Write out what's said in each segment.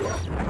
Yeah.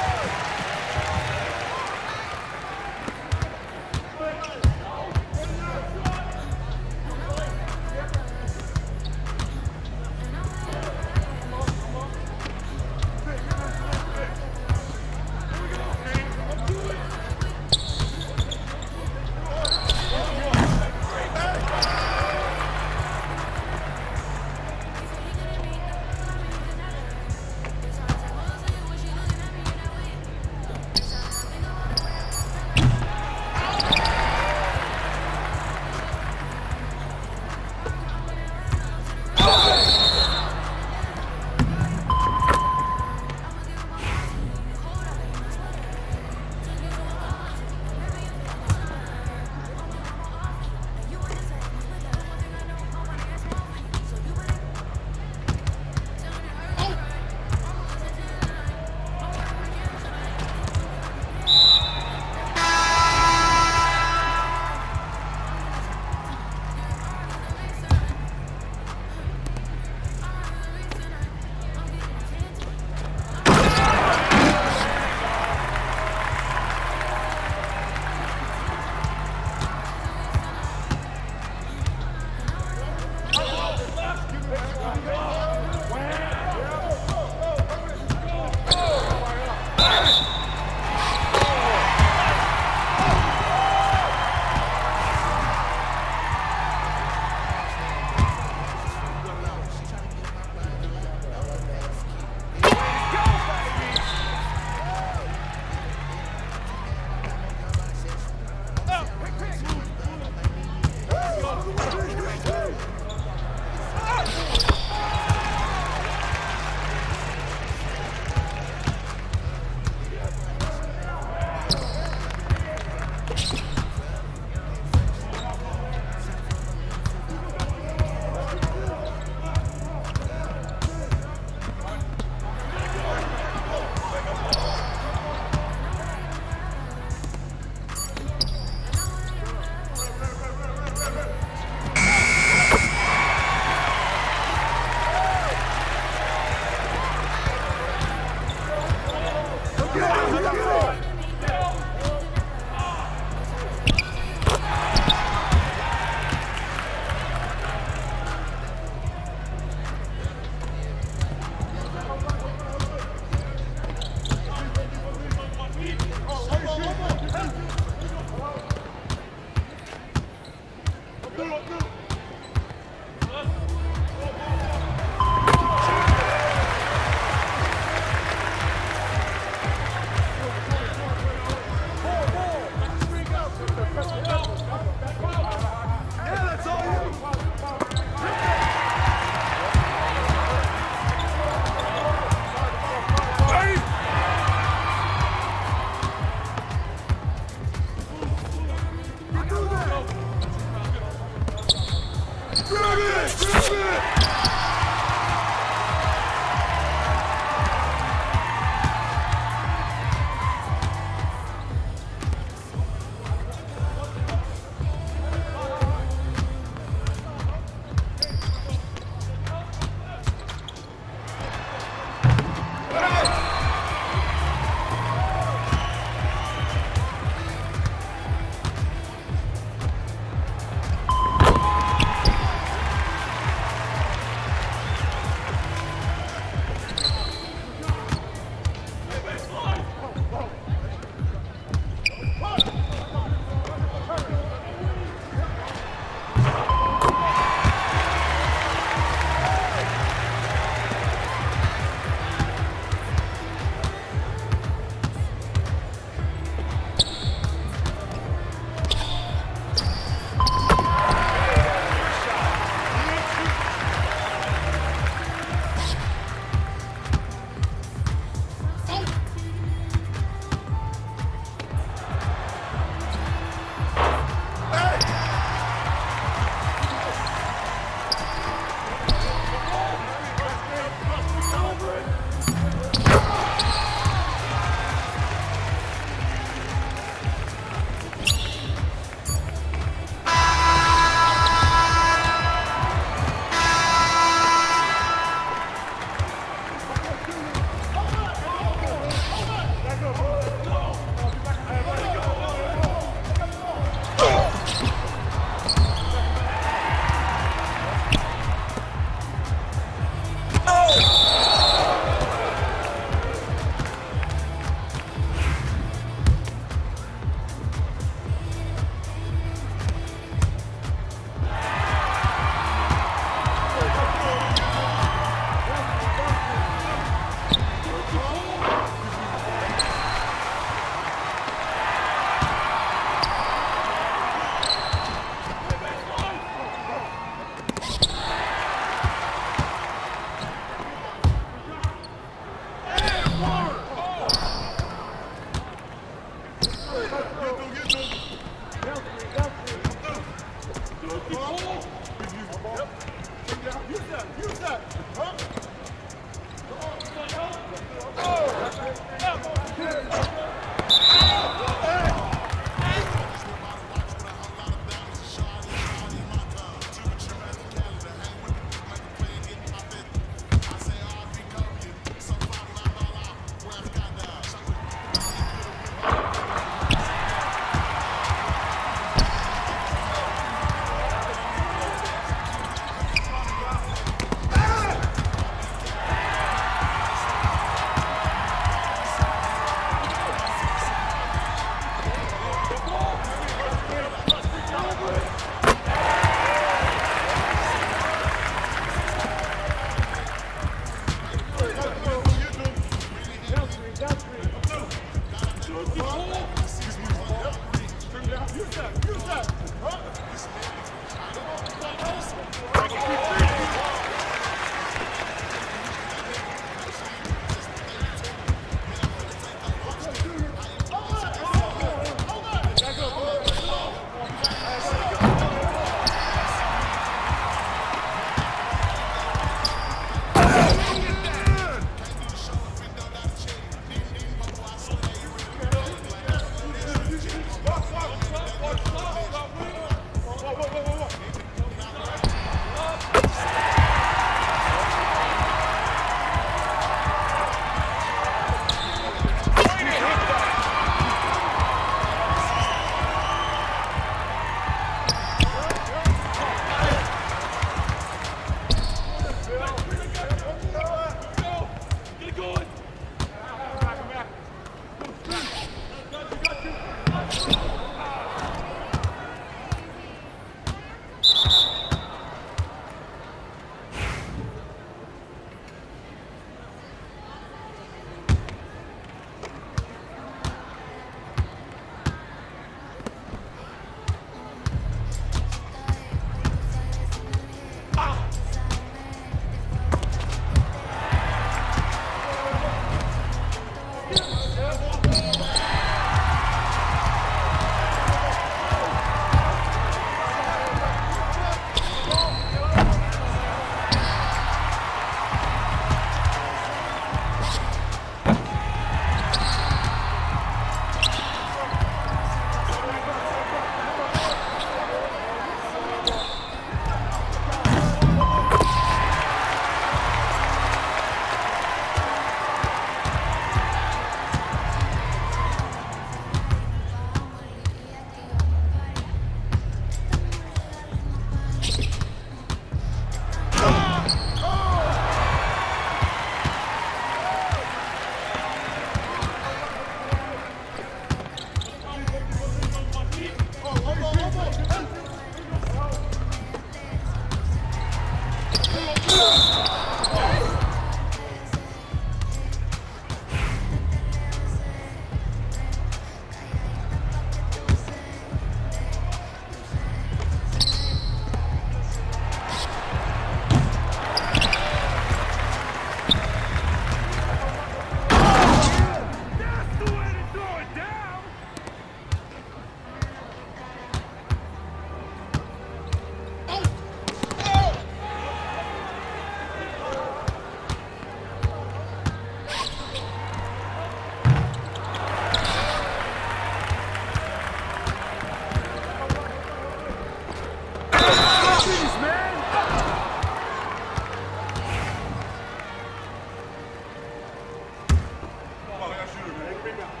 rebound.